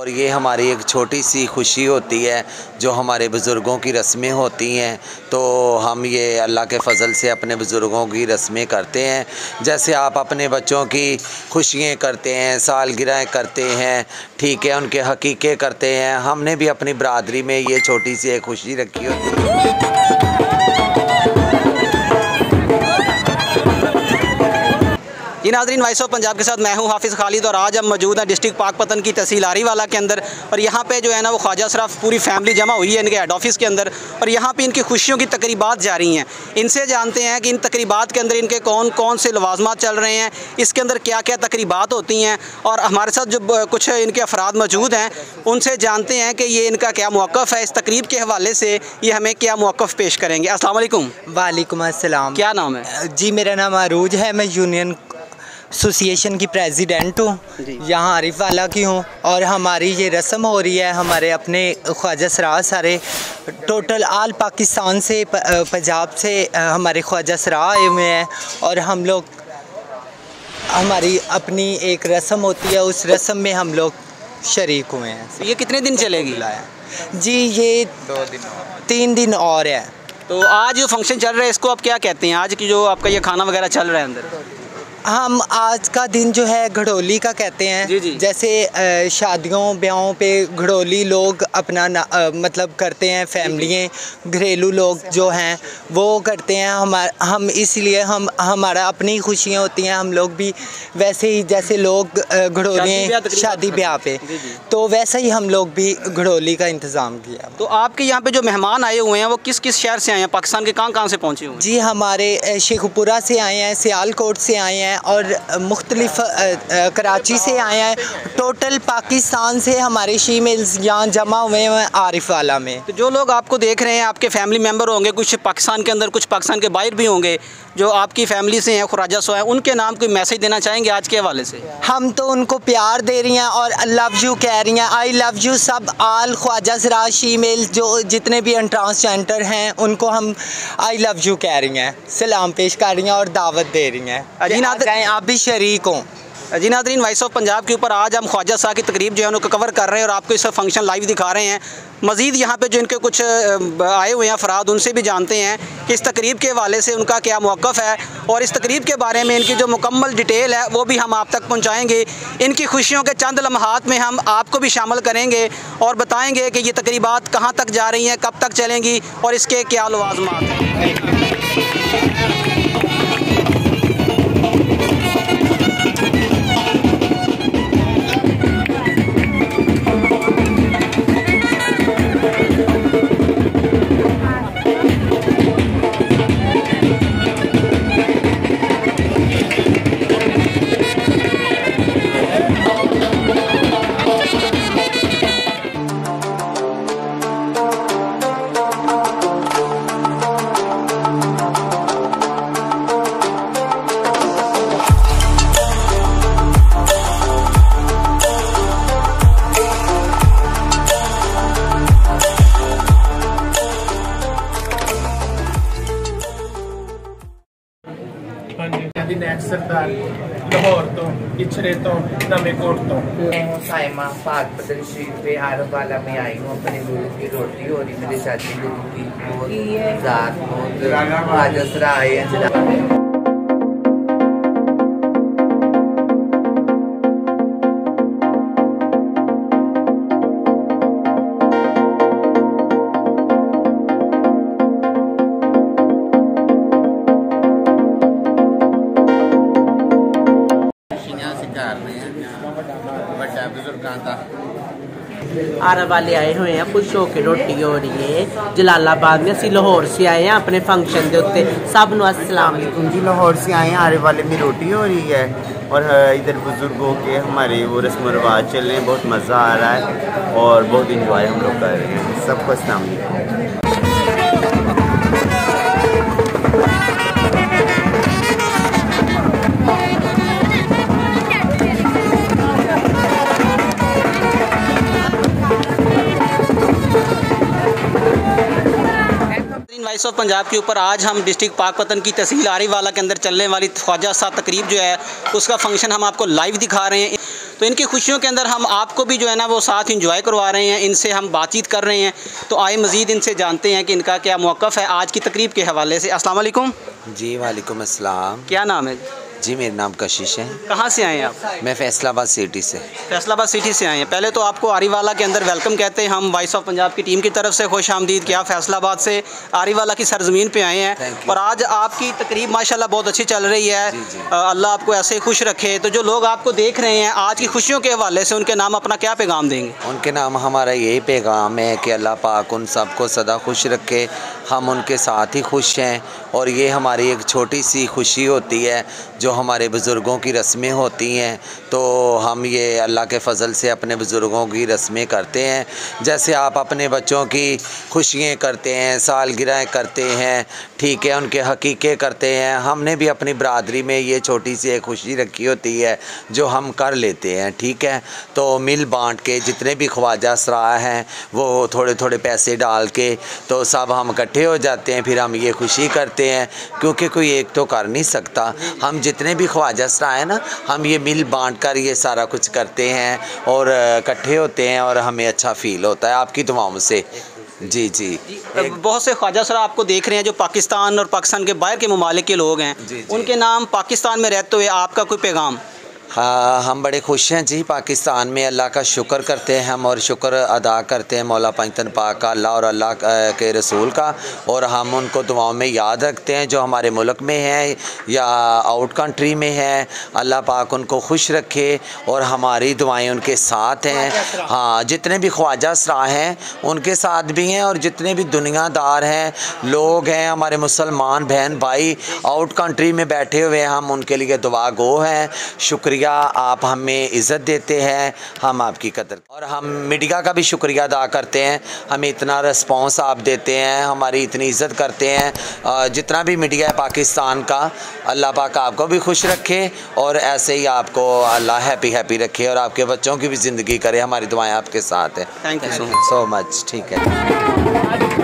और ये हमारी एक छोटी सी खुशी होती है, जो हमारे बुज़ुर्गों की रस्में होती हैं। तो हम ये अल्लाह के फ़ज़ल से अपने बुज़ुर्गों की रस्में करते हैं। जैसे आप अपने बच्चों की खुशियाँ करते हैं, सालगिरह करते हैं, ठीक है, उनके हकीक़े करते हैं। हमने भी अपनी बरदरी में ये छोटी सी एक खुशी रखी होती है। जी नाजरीन वाइस ऑफ़ पंजाब के साथ मैं हूँ हाफिज़ खालिद और आज हम मौजूद हैं डिस्ट्रिक्ट पाकपतन की तहसील आरीवाला के अंदर। और यहाँ पे जो है ना वो ख्वाजा सराफ पूरी फैमिली जमा हुई है इनके हेड ऑफ़िस के अंदर। और यहाँ पे इनकी खुशियों की तकरीबात जारी हैं। इनसे जानते हैं कि इन तकरीबात के अंदर इनके कौन कौन से लवाजमात चल रहे हैं इसके अंदर क्या क्या तकरीबात होती हैं। और हमारे साथ जो कुछ इनके अफराद मौजूद हैं उनसे जानते हैं कि ये इनका क्या मौक़ है। इस तकरीब के हवाले से ये हमें क्या मौक़ पेश करेंगे। अस्सलाम वालेकुम। क्या नाम है? जी मेरा नाम अरूज है मैं यूनियन एसोसिएशन की प्रेसिडेंट हूँ। यहाँ आरिफ वाला की हूँ और हमारी ये रस्म हो रही है हमारे अपने ख्वाजा सरा सारे। टोटल आल पाकिस्तान से पंजाब से हमारे ख्वाजा सरा आए हुए हैं और हम लोग हमारी अपनी एक रस्म होती है उस रस्म में हम लोग शरीक हुए हैं। तो ये कितने दिन चलेगी? लाया जी ये दो दिन तीन दिन और है। तो आज जो फ़ंक्शन चल रहा है इसको आप क्या कहते हैं? आज की जो आपका ये खाना वगैरह चल रहा है अंदर? हम आज का दिन जो है घड़ोली का कहते हैं। जी, जी। जैसे शादियों ब्याहों पे घड़ोली लोग अपना ना- अ, मतलब करते हैं फैमिलियाँ घरेलू लोग जो हैं वो करते हैं। हम हम इसलिए हम हमारा अपनी खुशियाँ होती हैं हम लोग भी वैसे ही जैसे लोग घड़ोली शादी ब्याह पे। जी, जी। तो वैसा ही हम लोग भी घड़ोली का इंतज़ाम किया तो आपके यहाँ पे जो मेहमान आए हुए हैं वो किस किस शहर से आए हैं? पाकिस्तान के कहाँ कहाँ से पहुँचे हुए जी हमारे शेखपुरा से आए हैं सियालकोट से आए हैं और मुख्तलिफ़ कराची से आए हैं। टोटल पाकिस्तान से हमारे शी में यहाँ जमा हुए हैं आरिफ वाला में। तो जो लोग आपको देख रहे हैं, आपके फैमिली मेंबर होंगे, कुछ पाकिस्तान के अंदर, कुछ पाकिस्तान के बाहर भी होंगे जो आपकी फैमिली से हैं खुराजा सो हैं उनके नाम कोई मैसेज देना चाहेंगे आज के हवाले से? हम तो उनको प्यार दे रही हैं और लव यू कह रही हैं। आई लव यू सब आल ख्वाजा सराज शीमेल जो जितने भी ट्रांसजेंडर हैं उनको हम आई लव यू कह रही हैं सलाम पेश कर रही हैं और दावत दे रही हैं। आप भी शरीक हों। जी नादरीन वाइस ऑफ़ पंजाब के ऊपर आज हम ख्वाजा शाह की तकरीब जो है उनको कवर कर रहे हैं और आपको इस फ़ंक्शन लाइव दिखा रहे हैं। मज़ीद यहाँ पे जो इनके कुछ आए हुए हैं अफराद उनसे भी जानते हैं कि इस तकरीब के हवाले से उनका क्या मौक़ है और इस तकरीब के बारे में इनकी जो मुकम्मल डिटेल है, वो भी हम आप तक पहुँचाएँगे। इनकी खुशियों के चंद लम्हात में हम आपको भी शामिल करेंगे और बताएँगे कि ये तकरीबात कहाँ तक जा रही हैं, कब तक चलेंगी और इसके क्या लवाजमात हैं। सरदार लाहौर तो इछरे तो नवेकोट तो। साइमा पाक पतन स्ट्रीट पे आरब वाला में आई हूँ अपने दूध की रोटी हो रही मेरे शादी की बहुत राजा सरा आए ਵੱਡਾ ਬਜ਼ੁਰਗਾਂ ਦਾ आरब वाले आए हुए हैं खुश होके रोटी हो रही है जलालाबाद में ਅਸੀਂ ਲਾਹੌਰ से आए हैं अपने फंक्शन ਦੇ ਉੱਤੇ ਸਭ ਨੂੰ अस्सलाम वालेकुम जी लाहौर से आए हैं आरे वाले में रोटी हो रही है और अ, इधर बुजुर्गों के हमारे वो रस्म रिवाज चल रहे हैं बहुत मज़ा आ रहा है और बहुत इंजॉय हम लोग कर रहे हैं सबको अस्सलाम वालेकुम वॉइस ऑफ़ पंजाब के ऊपर आज हम डिस्ट्रिक्ट पाकपतन की तहसील आरीवाला के अंदर चलने वाली ख्वाजा सा तकरीब जो है उसका फ़ंक्शन हम आपको लाइव दिखा रहे हैं। तो इनकी खुशियों के अंदर हम आपको भी जो है ना वो साथ इंजॉय करवा रहे हैं इनसे हम बातचीत कर रहे हैं। तो आए मज़ीद इनसे जानते हैं कि इनका क्या मौक़ है आज की तकरीब के हवाले से। असलम जी वालेकुम अस्सलाम। क्या नाम है? जी मेरा नाम कशिश है। कहाँ से आए हैं आप? मैं फैसलाबाद सिटी से। फैसलाबाद सिटी से आए हैं। पहले तो आपको आरीवाला के अंदर वेलकम कहते हैं। हम वॉइस ऑफ़ पंजाब की टीम की तरफ़ से खुश आमदीद किया। फैसलाबाद से आरीवाला की सरजमीन पे आए हैं। और आज आपकी तकरीब माशाल्लाह बहुत अच्छी चल रही है। अल्लाह आपको ऐसे ही खुश रखे। तो जो लोग आपको देख रहे हैं आज की खुशियों के हवाले से उनके नाम अपना क्या पैगाम देंगे? उनके नाम हमारा यही पैगाम है कि अल्लाह पाक उन सबको सदा खुश रखे। हम उनके साथ ही खुश हैं और ये हमारी एक छोटी सी खुशी होती है जो हमारे बुज़ुर्गों की रस्में होती हैं। तो हम ये अल्लाह के फ़ज़ल से अपने बुज़ुर्गों की रस्में करते हैं। जैसे आप अपने बच्चों की खुशियाँ करते हैं, सालगिरह करते हैं, ठीक है, उनके हकीक़े करते हैं। हमने भी अपनी बरदरी में ये छोटी सी एक खुशी रखी होती है जो हम कर लेते हैं, ठीक है। तो मिल बांट के जितने भी ख्वाजा सरा हैं, वो थोड़े थोड़े पैसे डाल के तो सब हम इकट्ठे हो जाते हैं फिर हम ये खुशी करते हैं क्योंकि कोई एक तो कर नहीं सकता। हम जितने भी ख्वाजा सरा हैं ना हम ये मिल बांट कर ये सारा कुछ करते हैं और इकट्ठे होते हैं और हमें अच्छा फील होता है। आपकी दुआओं से। जी जी। बहुत से ख्वाजा सरा आपको देख रहे हैं जो पाकिस्तान और पाकिस्तान के बाहर के ममालिक के लोग हैं। जी, जी। उनके नाम पाकिस्तान में रहते हुए आपका कोई पैगाम? हाँ हम बड़े खुश हैं जी। पाकिस्तान में अल्लाह का शुक्र करते हैं हम और शुक्र अदा करते हैं मौला पंजतन पाक का अल्लाह और अल्लाह के रसूल का। और हम उनको दुआओं में याद रखते हैं जो हमारे मुल्क में हैं या आउट कंट्री में हैं। अल्लाह पाक उनको खुश रखे और हमारी दुआएँ उनके साथ हैं। हाँ जितने भी ख्वाजा सरा हैं उनके साथ भी हैं और जितने भी दुनियादार हैं लोग हैं हमारे मुसलमान बहन भाई आउट कंट्री में बैठे हुए हैं हम उनके लिए दुआ गो हैं। शुक्रिया आप हमें इज़्ज़त देते हैं हम आपकी कदर और हम मीडिया का भी शुक्रिया अदा करते हैं। हमें इतना रिस्पॉन्स आप देते हैं हमारी इतनी इज़्ज़त करते हैं जितना भी मीडिया है पाकिस्तान का अल्लाह पाक आपको भी खुश रखे और ऐसे ही आपको अल्लाह हैप्पी हैप्पी रखे और आपके बच्चों की भी ज़िंदगी करे। हमारी दुआएँ आपके साथ हैं। थैंक यू सो मच ठीक है।